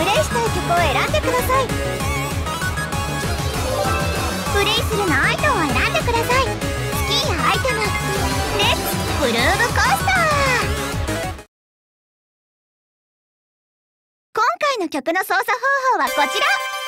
プレイしたい曲を選んでください。プレイするのアイテムを選んでください。スキーやアイテム。レッツグルーブコースター。今回の曲の操作方法はこちら。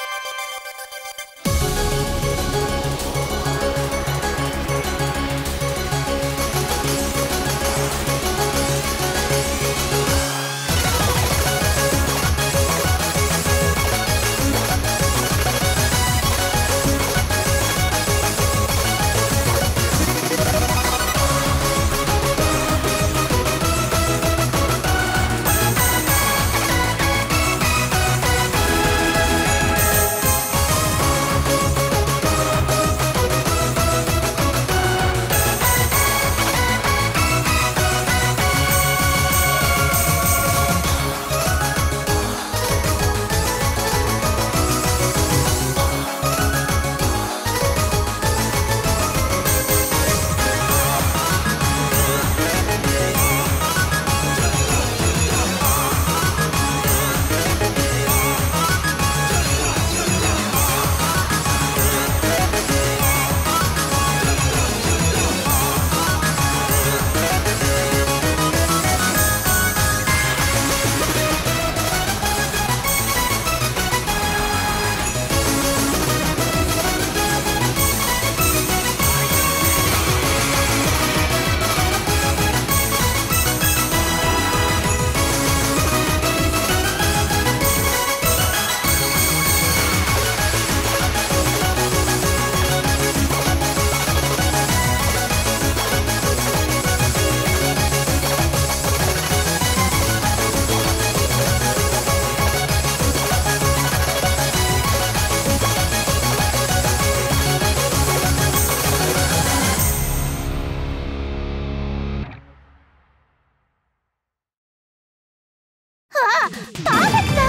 パーフェクト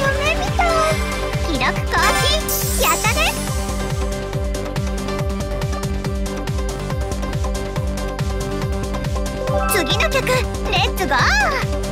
夢みたい。記録更新やったね。次の曲レッツゴー。